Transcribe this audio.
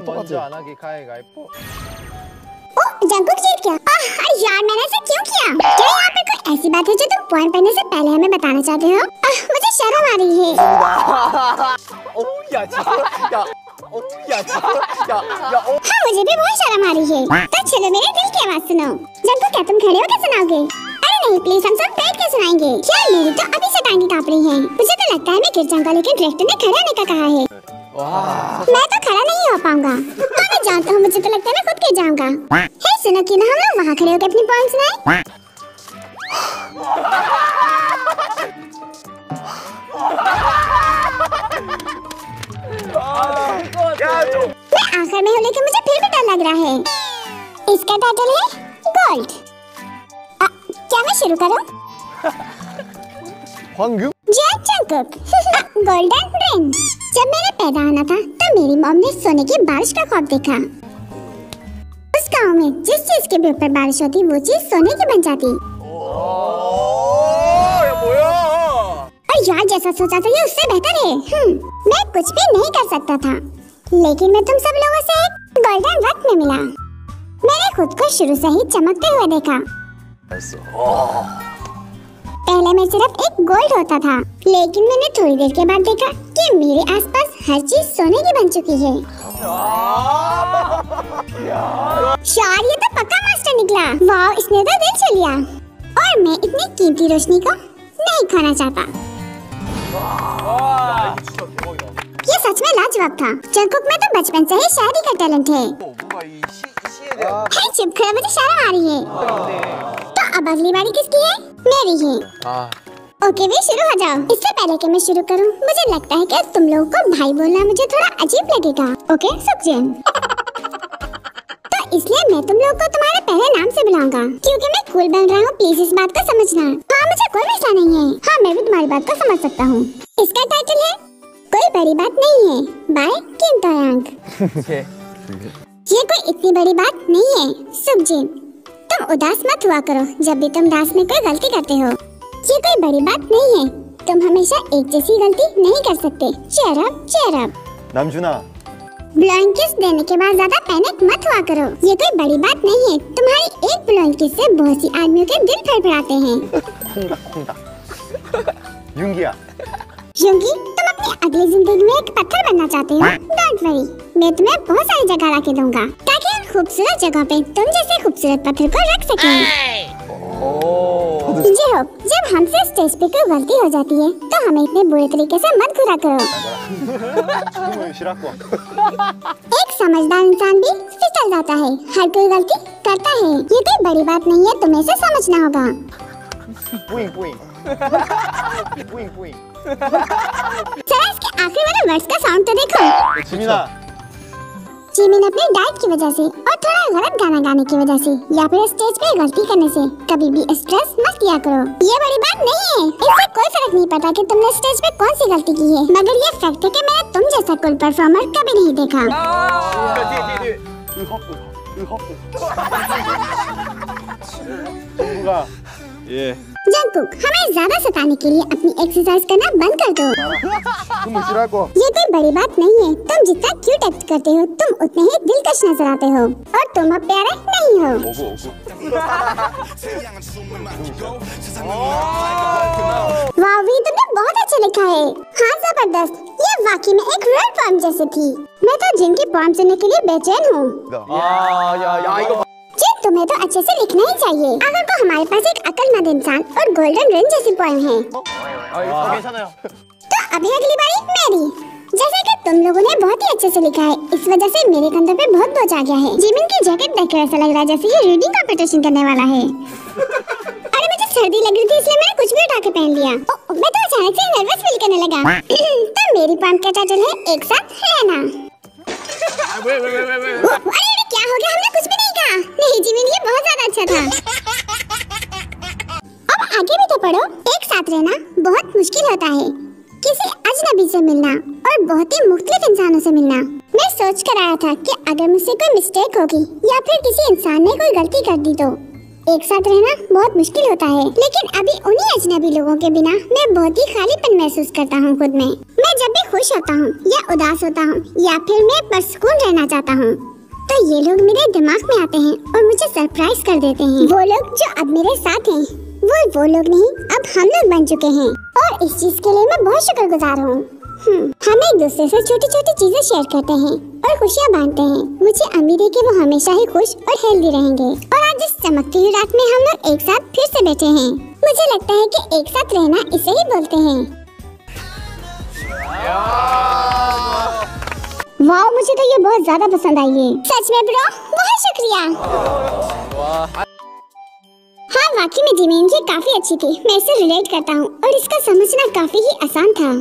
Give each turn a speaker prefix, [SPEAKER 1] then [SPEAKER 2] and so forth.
[SPEAKER 1] 먼저
[SPEAKER 2] 똑같아.
[SPEAKER 1] 안 하기 가위가위보.
[SPEAKER 3] ओ Jungkook जीत गया आह, अरे यार मैंने ऐसा क्यों किया क्या यहाँ पे कोई ऐसी बात है जो तुम पॉइंट पाने से पहले हमें बताना चाहते हो आह, मुझे शर्म आ रही है
[SPEAKER 1] 오, 야 진짜. 야, 오, 야 진짜. 야, 야, 오.
[SPEAKER 3] हाँ मुझे भी बहुत शर्म आ रही है तो चलो मेरे दिल की आवाज सुनो जंकुक क्या तुम खड़े होकर सुनाओगे अरे नहीं प्लीज हम सब बैठ के सुनाएंगे क्या मेरी तो अभी से टांगे कांप रही हैं मुझे तो लगता है मैं गिर जाऊंगा लेकिन डायरेक्टर ने खड़े होने का कहा है मैं तो खड़ा नहीं हो पाऊँगा। हाँ मैं जानता हूँ मुझे तो लगता है मैं खुद गिर जाऊँगा। हे सुनो ना हम लोग वहाँ खड़े होकर अपनी पॉइंट सुनाए
[SPEAKER 1] 야, 좀.
[SPEAKER 3] मैं आखिर में हूँ लेकिन मुझे फिर भी डर लग रहा है। इसका टाइटल है गोल्ड क्या मैं शुरू करूँ? कुक गोल्डन ब्रेन जब मेरा पैदा होना था तब मेरी मॉम ने सोने की बारिश का खौफ देखा। उस गाँव में जिस चीज़ के भी ऊपर बारिश होती वो चीज़ सोने की बन जाती। और यार जैसा सोचा था ये उससे बेहतर है। हम्म, मैं कुछ भी नहीं कर सकता था। लेकिन मैं तुम सब लोगों से एक गोल्डन वक्त में मिला। मैंने खुद को शुरू से ही चमकते हुए देखा। पहले मैं सिर्फ़ एक गोल्ड होता था, लेकिन मैंने थोड़ी देर के बाद देखा कि मेरे आसपास हर चीज़ सोने की बन चुकी है। यार, ये तो पक्का मास्टर निकला। वाह इसने तो दिल चलिया और मैं इतनी कीमती रोशनी को नहीं खाना चाहता। ये सच में लाजवाब था। चंकुक में तो बचपन से ही शायरी का टैलेंट है। हे, चुप खड़ा मुझे शर्म आ रही है। तो अब अगली बारी किसकी है? मेरी है।
[SPEAKER 1] हाँ।
[SPEAKER 3] ओके वे शुरू हो जाओ इससे पहले कि मैं शुरू करूँ मुझे लगता है कि तुम लोगों को भाई बोलना मुझे थोड़ा अजीब लगेगा। ओके सुखजैन। तो इसलिए मैं तुम लोगों को तुम्हारे पहले नाम से बुलाऊँगा क्योंकि मैं कूल बन रहा हूँ प्लीज़ इस बात को समझना। हाँ मुझे कोई मसला नहीं है। हाँ मैं भी तुम्हारी बात को समझ सकता हूँ। इसका टाइटल है कोई बड़ी बात नहीं है। बाय किम ये कोई इतनी बड़ी बात नहीं है सुखजीत तुम उदास मत हुआ करो जब भी तुम डांस में कोई गलती करते हो। ये कोई बड़ी बात नहीं है। तुम हमेशा एक जैसी गलती नहीं कर सकते। चेयर अप चेयर किस देने के बाद ज़्यादा पैनिक मत हुआ करो। ये कोई बड़ी बात नहीं है। तुम्हारी एक ब्लोइंग किस से बहुत सी आदमियों के दिल फड़फड़ाते हैं।
[SPEAKER 2] खुंगा, युंगिया।
[SPEAKER 3] युंगी तुम अपनी अगली ज़िंदगी में एक पत्थर बनना चाहते हो। डोंट वरी मैं तुम्हें बहुत सारी जगह ला के दूँगा। ताकि खूबसूरत जगह पे तुम जैसे खूबसूरत पत्थर को रख सके ये हो जब हमसे स्टेज पे कोई गलती हो जाती है तो हमें इतने बुरे तरीके से मत घुरा करो एक समझदार इंसान भी फिसल जाता है हर कोई गलती करता है ये कोई बड़ी बात नहीं है तुम्हें से समझना होगा
[SPEAKER 2] पुई, पुई। पुई,
[SPEAKER 3] पुई। सर आखिरी वाले वर्ष का साउंड तो देखो जिमिन अपनी डाइट की वजह से और थोड़ा गलत गाना गाने की वजह से या फिर स्टेज पे गलती करने से कभी भी स्ट्रेस मत किया करो। ये बड़ी बात नहीं है। इससे कोई फ़र्क नहीं पड़ता कि तुमने स्टेज पे कौन सी गलती की है। मगर ये फैक्ट है कि मैंने तुम जैसा कुल परफॉर्मर कभी नहीं देखा।
[SPEAKER 1] 야,
[SPEAKER 3] जंक हमें ज़्यादा सताने के लिए अपनी एक्सरसाइज करना बंद कर दो।
[SPEAKER 2] तुम को।
[SPEAKER 3] ये कोई बड़ी बात नहीं है। तुम जितना क्यूट एक्ट करते हो तुम उतने ही दिलकश नज़र आते हो। और तुम अब प्यारे नहीं हो। वावी तुमने बहुत अच्छा लिखा है। हाँ ज़बरदस्त। ये वाकई में एक रेड फॉर्म जैसे थी। मैं तो जिनकी फॉर्म सुनने के लिए बेचैन हूँ। ये तुम्हें तो अच्छे से लिखना ही चाहिए। अगर को हमारे पास एक अकलमंद इंसान और गोल्डन रिंग जैसी पोएम है। तो अभी अगली बारी मेरी। जैसे कि तुम लोगों ने बहुत ही अच्छे से लिखा है इस वजह से मेरे कंधों पे बहुत बोझ आ गया है। जिमिन की जैकेट देख कर ऐसा लग रहा है जैसे ये रीडिंग कॉम्पिटिशन करने वाला है। अरे मुझे सर्दी लग रही थी इसलिए मैंने कुछ भी उठा के पहन लिया। ओ, मैं तो अचानक से नर्वस फील करने लगा। तो मेरी पॉइंट का टाइटल है एक साथ। आगे भी तो पढ़ो। एक साथ रहना बहुत मुश्किल होता है। किसी अजनबी से मिलना और बहुत ही मुख्तलिफ़ इंसानों से मिलना। मैं सोच कर आया था कि अगर मुझसे कोई मिस्टेक होगी या फिर किसी इंसान ने कोई गलती कर दी तो। एक साथ रहना बहुत मुश्किल होता है। लेकिन अभी उन्हीं अजनबी लोगों के बिना मैं बहुत ही खालीपन महसूस करता हूँ खुद में। मैं जब भी खुश होता हूँ या उदास होता हूँ या फिर मैं परसकून रहना चाहता हूँ तो ये लोग मेरे दिमाग में आते हैं और मुझे सरप्राइज़ कर देते हैं। वो लोग जो अब मेरे साथ हैं वो वो लोग नहीं अब हम लोग बन चुके हैं। और इस चीज़ के लिए मैं बहुत शुक्रगुजार हूँ। हम्म, हम एक दूसरे से छोटी छोटी चीज़ें शेयर करते हैं और खुशियाँ बांटते हैं। मुझे उम्मीद है कि वो हमेशा ही खुश और हेल्दी रहेंगे। और आज इस चमकती हुई रात में हम लोग एक साथ फिर से बैठे हैं। मुझे लगता है कि एक साथ रहना इसे ही बोलते हैं। वाह मुझे तो ये बहुत ज़्यादा पसंद आई है। सच में ब्रो बहुत शुक्रिया। हाँ वाकई में जिमेंद्री काफ़ी अच्छी थी। मैं इसे रिलेट करता हूँ और इसका समझना काफ़ी ही आसान था।